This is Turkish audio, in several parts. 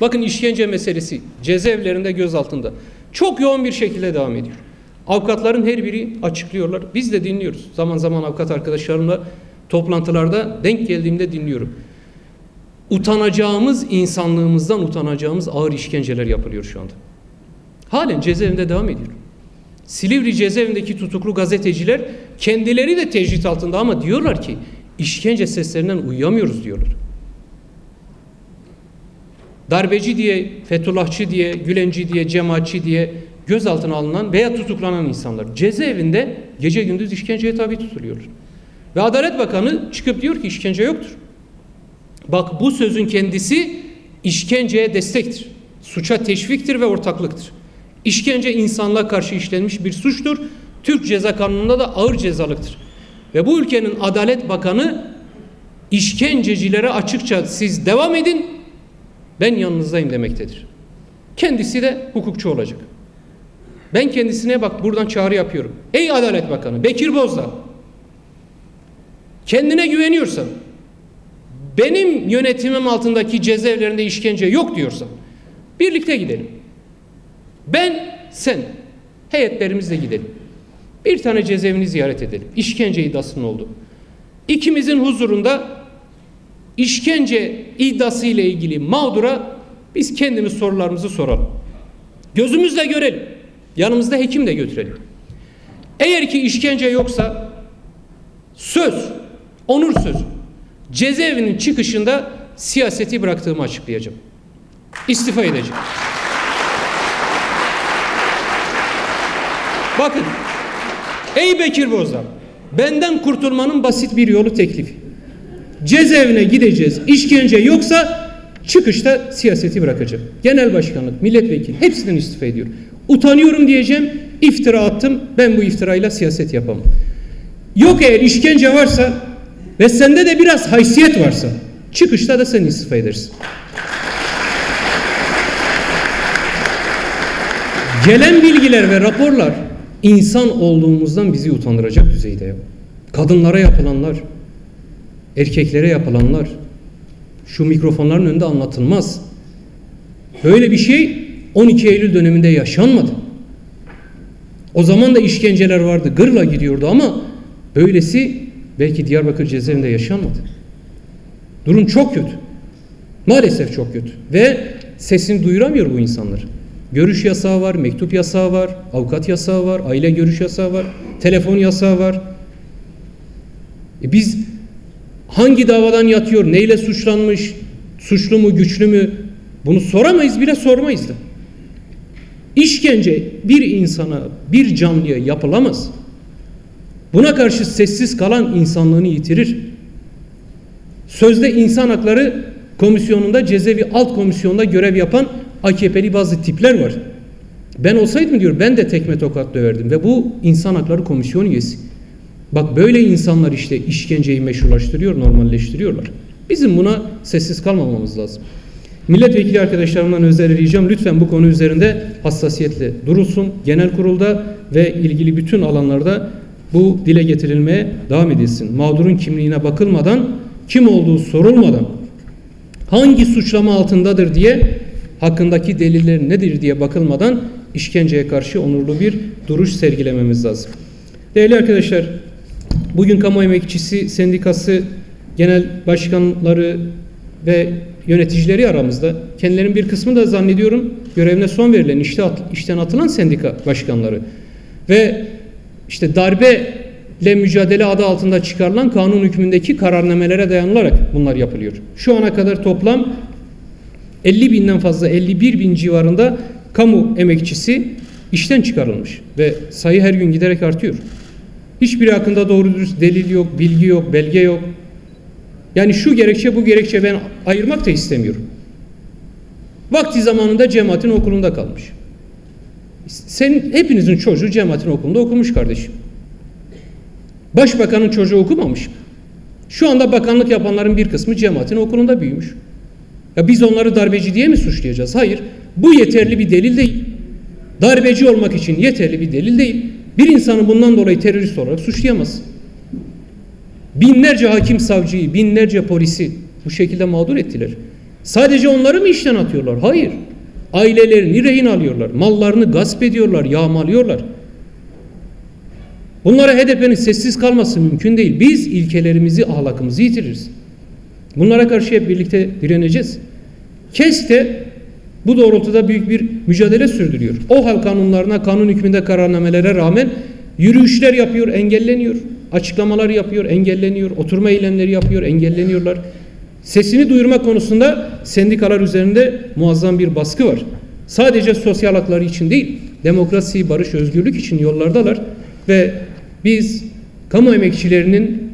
Bakın işkence meselesi cezaevlerinde gözaltında çok yoğun bir şekilde devam ediyor. Avukatların her biri açıklıyorlar. Biz de dinliyoruz. Zaman zaman avukat arkadaşlarımla toplantılarda denk geldiğimde dinliyorum. Utanacağımız, insanlığımızdan utanacağımız ağır işkenceler yapılıyor şu anda. Halen cezaevinde devam ediyor. Silivri cezaevindeki tutuklu gazeteciler kendileri de tecrit altında ama diyorlar ki işkence seslerinden uyuyamıyoruz diyorlar. Darbeci diye, Fethullahçı diye, Gülenci diye, cemaatçi diye gözaltına alınan veya tutuklanan insanlar cezaevinde gece gündüz işkenceye tabi tutuluyorlar. Ve Adalet Bakanı çıkıp diyor ki işkence yoktur. Bak bu sözün kendisi işkenceye destektir. Suça teşviktir ve ortaklıktır. İşkence insanlığa karşı işlenmiş bir suçtur. Türk Ceza Kanunu'nda da ağır cezalıktır. Ve bu ülkenin Adalet Bakanı işkencecilere açıkça siz devam edin ben yanınızdayım demektedir. Kendisi de hukukçu olacak. Ben kendisine bak buradan çağrı yapıyorum. Ey Adalet Bakanı Bekir Bozdağ kendine güveniyorsan benim yönetimim altındaki cezaevlerinde işkence yok diyorsan birlikte gidelim. Ben, sen heyetlerimizle gidelim. Bir tane cezaevini ziyaret edelim. İşkence iddiasının oldu. İkimizin huzurunda işkence iddiası ile ilgili mağdura biz kendimiz sorularımızı soralım. Gözümüzle görelim. Yanımızda hekim de götürelim. Eğer ki işkence yoksa söz, onur sözü. Cezaevinin çıkışında siyaseti bıraktığımı açıklayacağım. İstifa edeceğim. Bakın. Ey Bekir Bozdağ. Benden kurtulmanın basit bir yolu teklifi. Cezaevine gideceğiz. İşkence yoksa çıkışta siyaseti bırakacağım. Genel başkanlık, milletvekili hepsinden istifa ediyor. Utanıyorum diyeceğim. İftira attım. Ben bu iftirayla siyaset yapamam. Yok eğer işkence varsa ve sende de biraz haysiyet varsa çıkışta da sen istifa edersin. Gelen bilgiler ve raporlar insan olduğumuzdan bizi utandıracak düzeyde. Kadınlara yapılanlar, erkeklere yapılanlar şu mikrofonların önünde anlatılmaz. Böyle bir şey 12 Eylül döneminde yaşanmadı. O zaman da işkenceler vardı. Gırla gidiyordu ama böylesi belki Diyarbakır cezaevinde yaşanmadı. Durum çok kötü. Maalesef çok kötü. Ve sesini duyuramıyor bu insanlar. Görüş yasağı var, mektup yasağı var, avukat yasağı var, aile görüş yasağı var, telefon yasağı var. E biz hangi davadan yatıyor, neyle suçlanmış, suçlu mu, güçlü mü bunu soramayız bile sormayız da. İşkence bir insana, bir canlıya yapılamaz. Buna karşı sessiz kalan insanlığını yitirir. Sözde insan hakları komisyonunda cezaevi alt komisyonda görev yapan AKP'li bazı tipler var. Ben olsaydım diyor ben de tekme tokat döverdim ve bu insan hakları komisyon üyesi. Bak böyle insanlar işte işkenceyi meşrulaştırıyor, normalleştiriyorlar. Bizim buna sessiz kalmamamız lazım. Milletvekili arkadaşlarımdan özel ricam lütfen bu konu üzerinde hassasiyetle durulsun. Genel kurulda ve ilgili bütün alanlarda bu dile getirilmeye devam edilsin. Mağdurun kimliğine bakılmadan, kim olduğu sorulmadan, hangi suçlama altındadır diye hakkındaki deliller nedir diye bakılmadan işkenceye karşı onurlu bir duruş sergilememiz lazım. Değerli arkadaşlar, bugün Kamu Emekçisi Sendikası genel başkanları ve yöneticileri aramızda. Kendilerinin bir kısmı da zannediyorum görevine son verilen işte at, işten atılan sendika başkanları. Ve işte darbeyle mücadele adı altında çıkarılan kanun hükmündeki kararnamelere dayanılarak bunlar yapılıyor. Şu ana kadar toplam 50 binden fazla 51 bin civarında kamu emekçisi işten çıkarılmış ve sayı her gün giderek artıyor. Hiçbir hakkında doğru dürüst delil yok, bilgi yok, belge yok. Yani şu gerekçe bu gerekçe ben ayırmak da istemiyorum. Vakti zamanında cemaatin okulunda kalmış. Sen hepinizin çocuğu cemaatin okulunda okumuş kardeşim. Başbakanın çocuğu okumamış mı? Şu anda bakanlık yapanların bir kısmı cemaatin okulunda büyümüş. Ya biz onları darbeci diye mi suçlayacağız? Hayır. Bu yeterli bir delil değil. Darbeci olmak için yeterli bir delil değil. Bir insanı bundan dolayı terörist olarak suçlayamaz. Binlerce hakim savcıyı, binlerce polisi bu şekilde mağdur ettiler. Sadece onları mı işten atıyorlar? Hayır. Ailelerini rehin alıyorlar. Mallarını gasp ediyorlar, yağmalıyorlar. Bunlara HDP'nin sessiz kalması mümkün değil. Biz ilkelerimizi, ahlakımızı yitiririz. Bunlara karşı hep birlikte direneceğiz. KES de bu doğrultuda büyük bir mücadele sürdürüyor. O hal kanunlarına, kanun hükmünde kararnamelere rağmen yürüyüşler yapıyor, engelleniyor. Açıklamalar yapıyor, engelleniyor. Oturma eylemleri yapıyor, engelleniyorlar. Sesini duyurma konusunda sendikalar üzerinde muazzam bir baskı var. Sadece sosyal hakları için değil, demokrasi, barış, özgürlük için yollardalar ve biz kamu emekçilerinin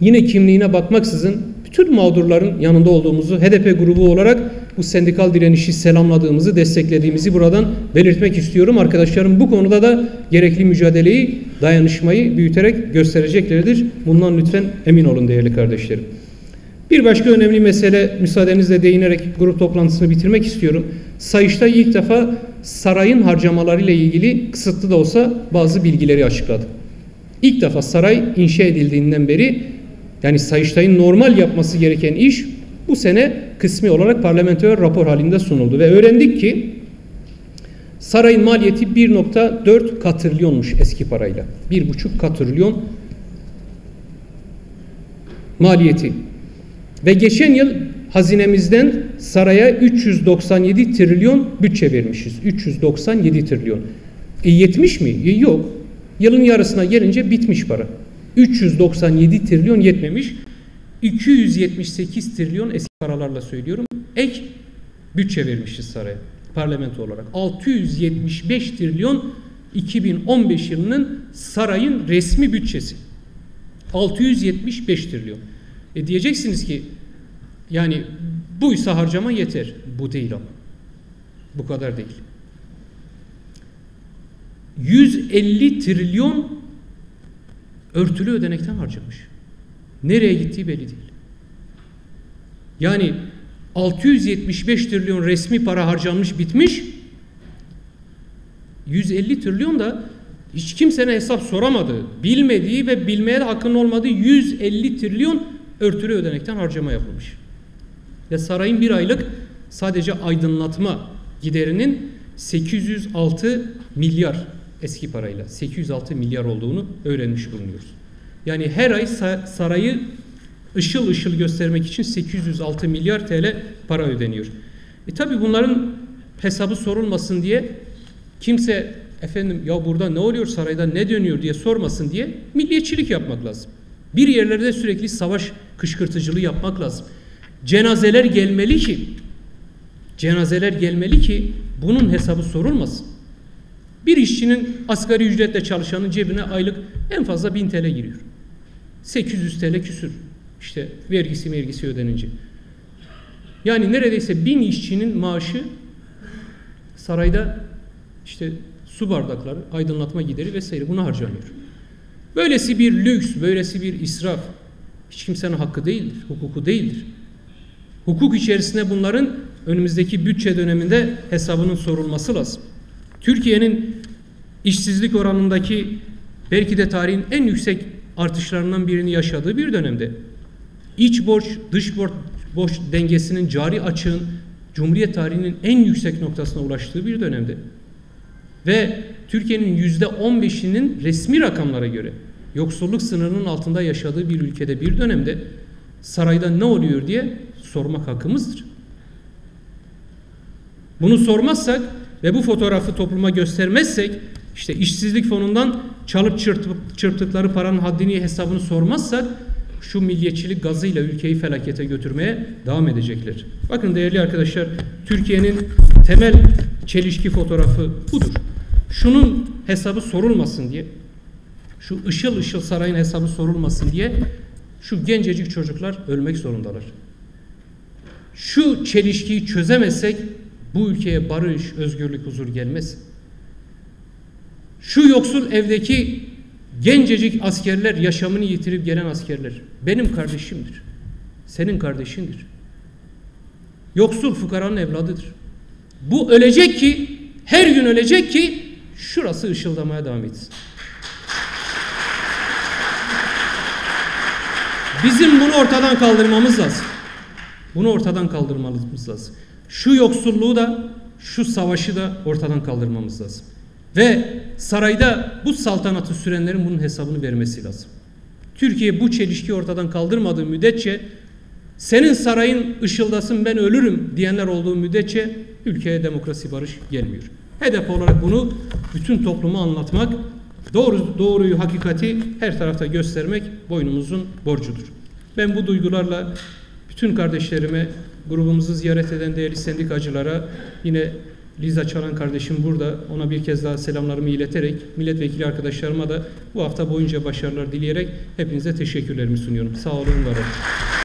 yine kimliğine bakmaksızın bütün mağdurların yanında olduğumuzu HDP grubu olarak bu sendikal direnişi selamladığımızı, desteklediğimizi buradan belirtmek istiyorum. Arkadaşlarım bu konuda da gerekli mücadeleyi, dayanışmayı büyüterek göstereceklerdir. Bundan lütfen emin olun değerli kardeşlerim. Bir başka önemli mesele müsaadenizle değinerek grup toplantısını bitirmek istiyorum. Sayıştay ilk defa sarayın harcamaları ile ilgili kısıtlı da olsa bazı bilgileri açıkladı. İlk defa saray inşa edildiğinden beri yani Sayıştay'ın normal yapması gereken iş bu sene kısmi olarak parlamentoya rapor halinde sunuldu ve öğrendik ki sarayın maliyeti 1.4 katrilyonmuş eski parayla. 1.5 katrilyon maliyeti. Ve geçen yıl hazinemizden saraya 397 trilyon bütçe vermişiz. 397 trilyon. E yetmiş mi? E yok. Yılın yarısına gelince bitmiş para. 397 trilyon yetmemiş. 278 trilyon eski paralarla söylüyorum. Ek bütçe vermişiz saraya parlamento olarak. 675 trilyon 2015 yılının sarayın resmi bütçesi. 675 trilyon. E diyeceksiniz ki yani buysa harcama yeter. Bu değil ama. Bu kadar değil. 150 trilyon örtülü ödenekten harcamış. Nereye gittiği belli değil. Yani 675 trilyon resmi para harcanmış bitmiş. 150 trilyon da hiç kimsenin hesap soramadığı, bilmediği ve bilmeye de hakkının olmadığı 150 trilyon örtülü ödenekten harcama yapılmış. Ve sarayın bir aylık sadece aydınlatma giderinin 806 milyar eski parayla 806 milyar olduğunu öğrenmiş bulunuyoruz. Yani her ay sarayı ışıl ışıl göstermek için 806 milyar TL para ödeniyor. E tabi bunların hesabı sorulmasın diye kimse efendim ya burada ne oluyor sarayda ne dönüyor diye sormasın diye milliyetçilik yapmak lazım. Bir yerlerde sürekli savaş kışkırtıcılığı yapmak lazım. Cenazeler gelmeli ki cenazeler gelmeli ki bunun hesabı sorulmasın. Bir işçinin asgari ücretle çalışanın cebine aylık en fazla 1000 TL giriyor. 800 TL küsür. İşte vergisi vergisi ödenince. Yani neredeyse bin işçinin maaşı sarayda işte su bardakları, aydınlatma gideri vesaire buna harcanıyor. Böylesi bir lüks, böylesi bir israf hiç kimsenin hakkı değildir, hukuku değildir. Hukuk içerisinde bunların önümüzdeki bütçe döneminde hesabının sorulması lazım. Türkiye'nin işsizlik oranındaki belki de tarihin en yüksek artışlarından birini yaşadığı bir dönemde iç borç dış borç, borç dengesinin cari açığın Cumhuriyet tarihinin en yüksek noktasına ulaştığı bir dönemde ve Türkiye'nin yüzde on beşinin resmi rakamlara göre yoksulluk sınırının altında yaşadığı bir ülkede bir dönemde sarayda ne oluyor diye sormak hakkımızdır. Bunu sormazsak ve bu fotoğrafı topluma göstermezsek işte işsizlik fonundan çalıp çırpıp, çırptıkları paranın haddini hesabını sormazsak şu milliyetçilik gazıyla ülkeyi felakete götürmeye devam edecekler. Bakın değerli arkadaşlar Türkiye'nin temel çelişki fotoğrafı budur. Şunun hesabı sorulmasın diye şu ışıl ışıl sarayın hesabı sorulmasın diye şu gencecik çocuklar ölmek zorundalar. Şu çelişkiyi çözemezsek bu ülkeye barış, özgürlük, huzur gelmez. Şu yoksul evdeki gencecik askerler, yaşamını yitirip gelen askerler benim kardeşimdir. Senin kardeşindir. Yoksul fukaranın evladıdır. Bu ölecek ki, her gün ölecek ki şurası ışıldamaya devam etsin. Bizim bunu ortadan kaldırmamız lazım. Bunu ortadan kaldırmamız lazım. Şu yoksulluğu da şu savaşı da ortadan kaldırmamız lazım. Ve sarayda bu saltanatı sürenlerin bunun hesabını vermesi lazım. Türkiye bu çelişkiyi ortadan kaldırmadığı müddetçe senin sarayın ışıldasın ben ölürüm diyenler olduğu müddetçe ülkeye demokrasi barış gelmiyor. Hedef olarak bunu bütün topluma anlatmak, doğru doğruyu, hakikati her tarafta göstermek boynumuzun borcudur. Ben bu duygularla bütün kardeşlerime, grubumuzu ziyaret eden değerli sendikacılara, yine Liza Çalan kardeşim burada. Ona bir kez daha selamlarımı ileterek, milletvekili arkadaşlarıma da bu hafta boyunca başarılar dileyerek hepinize teşekkürlerimi sunuyorum. Sağ olun, var olun.